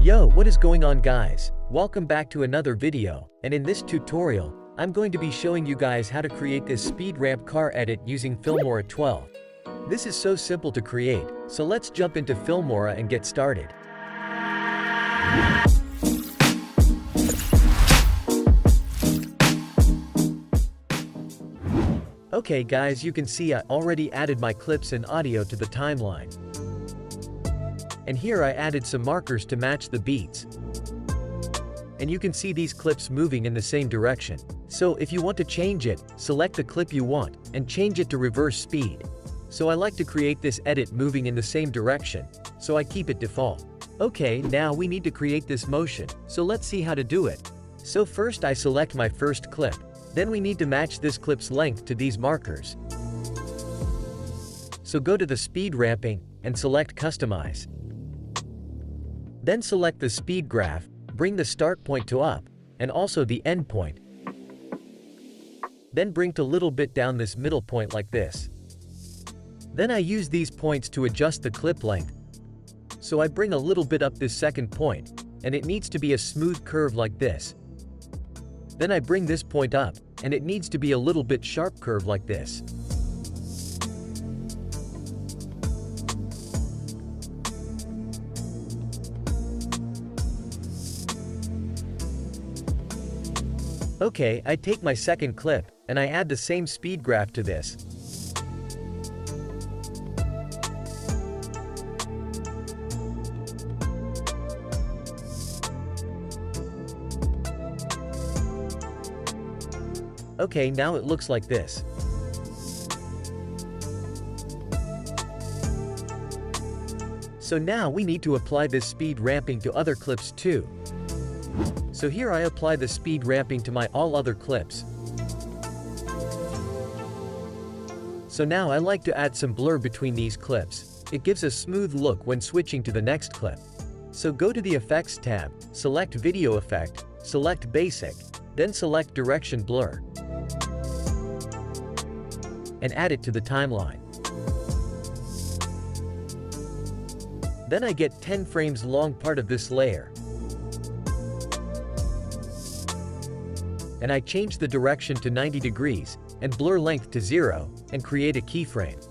Yo, what is going on guys? Welcome back to another video, and in this tutorial, I'm going to be showing you guys how to create this speed ramp car edit using Filmora 12. This is so simple to create, so let's jump into Filmora and get started. Okay guys you can see I already added my clips and audio to the timeline. And here I added some markers to match the beats. And you can see these clips moving in the same direction. So if you want to change it, select the clip you want, and change it to reverse speed. So I like to create this edit moving in the same direction, so I keep it default. Okay, now we need to create this motion, so let's see how to do it. So first I select my first clip, then we need to match this clip's length to these markers. So go to the speed ramping, and select customize. Then select the speed graph, bring the start point to up, and also the end point. Then bring to little bit down this middle point like this. Then I use these points to adjust the clip length. So I bring a little bit up this second point, and it needs to be a smooth curve like this. Then I bring this point up, and it needs to be a little bit sharp curve like this. Okay, I take my second clip, and I add the same speed graph to this. Okay, now it looks like this. So now we need to apply this speed ramping to other clips too. So here I apply the speed ramping to my all other clips. So now I like to add some blur between these clips. It gives a smooth look when switching to the next clip. So go to the Effects tab, select Video Effect, select Basic, then select Direction Blur and add it to the timeline. Then I get 10 frames long part of this layer. And I change the direction to 90 degrees, and blur length to 0, and create a keyframe.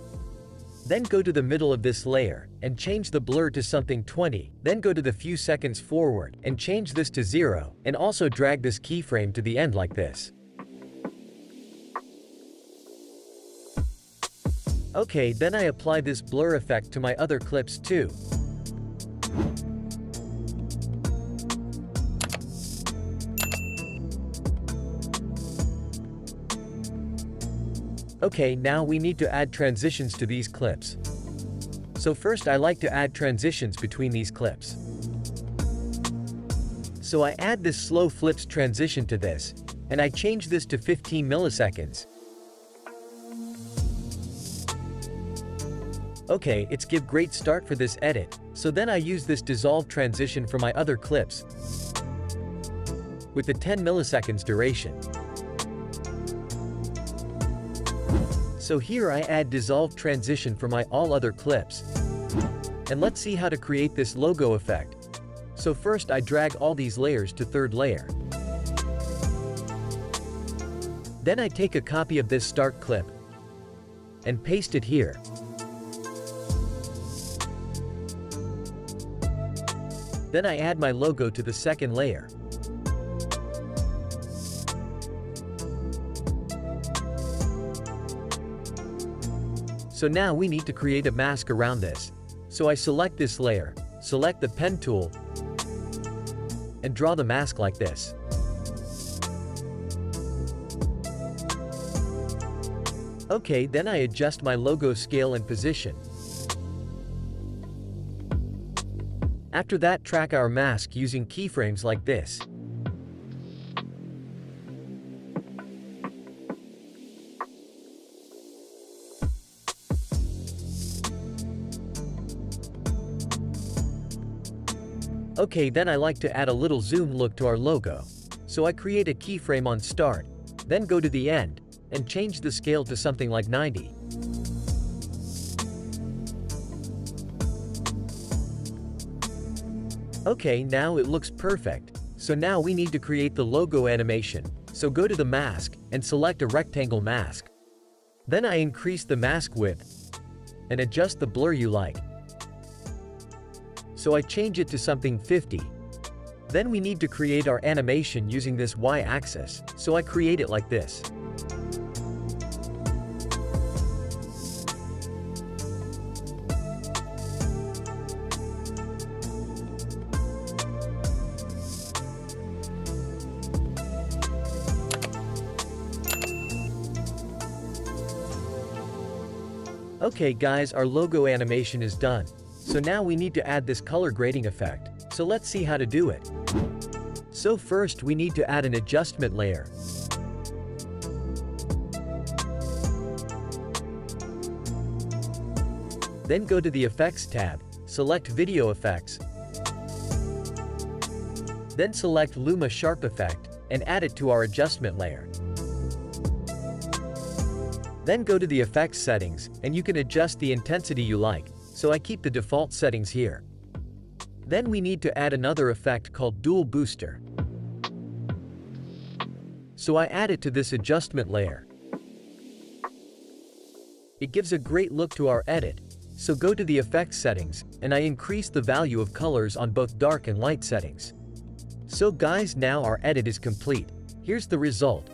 Then go to the middle of this layer, and change the blur to something 20, then go to the few seconds forward, and change this to 0, and also drag this keyframe to the end like this. Okay, then I apply this blur effect to my other clips too. Okay, now we need to add transitions to these clips. So first I like to add transitions between these clips. So I add this slow flips transition to this, and I change this to 15 milliseconds. Okay, it's give great start for this edit, so then I use this dissolve transition for my other clips with the 10 milliseconds duration. So here I add dissolve transition for my all other clips. And let's see how to create this logo effect. So first I drag all these layers to third layer. Then I take a copy of this start clip and paste it here. Then I add my logo to the second layer. So now we need to create a mask around this. So I select this layer, select the pen tool, and draw the mask like this. Okay, then I adjust my logo scale and position. After that track our mask using keyframes like this. Okay then I like to add a little zoom look to our logo. So I create a keyframe on start, then go to the end, and change the scale to something like 90. Okay, now it looks perfect. So now we need to create the logo animation. So go to the mask, and select a rectangle mask. Then I increase the mask width. And adjust the blur you like. So I change it to something 50. Then we need to create our animation using this y-axis, so I create it like this. Okay guys our logo animation is done. So now we need to add this color grading effect. So let's see how to do it. So first we need to add an adjustment layer. Then go to the Effects tab, select Video Effects. Then select Luma Sharp Effect, and add it to our adjustment layer. Then go to the effects settings, and you can adjust the intensity you like, so I keep the default settings here. Then we need to add another effect called Dual Booster. So I add it to this adjustment layer. It gives a great look to our edit, so go to the effects settings, and I increase the value of colors on both dark and light settings. So guys now our edit is complete. Here's the result.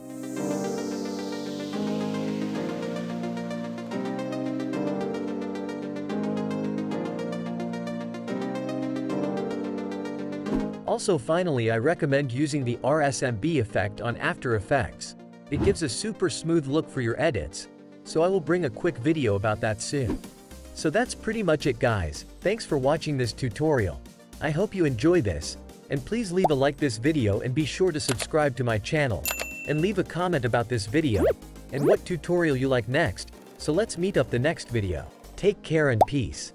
Also finally I recommend using the RSMB effect on After Effects. It gives a super smooth look for your edits, so I will bring a quick video about that soon. So that's pretty much it guys, thanks for watching this tutorial. I hope you enjoy this, and please leave a like this video and be sure to subscribe to my channel, and leave a comment about this video, and what tutorial you like next, so let's meet up the next video. Take care and peace.